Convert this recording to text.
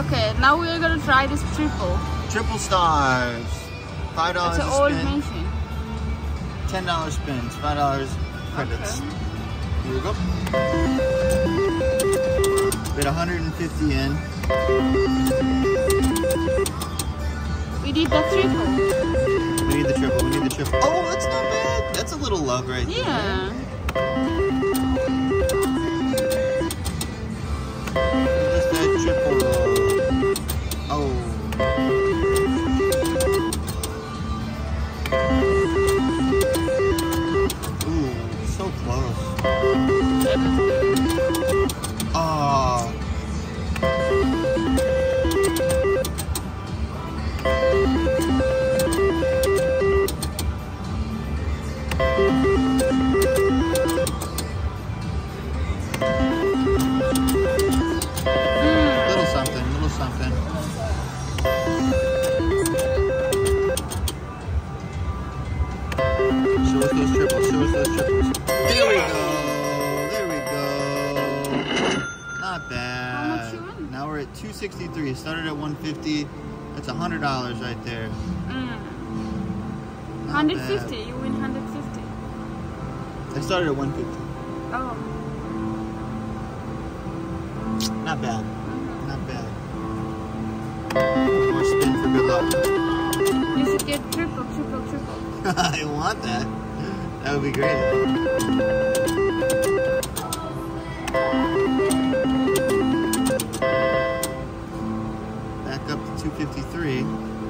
Okay, now we're gonna try this triple. Triple stars. Five dollars It's an old machine. Ten dollars spins. Five dollars credits. Okay. Here we go. Bid 150 in. We did the triple. We need the triple. We need the triple. Oh, that's not bad. That's a little love right there. Yeah. Mm. Little something, little something. Show us those triples, show us those triples. There we go, Not bad. How much you win? Now we're at 263. Started at 150. That's a hundred dollars right there. Mm. Not 150. You win 150. bad. I started at 150. Oh. Not bad. Not bad. More spin for good luck. You should get triple, triple, triple. I want that. That would be great. 253.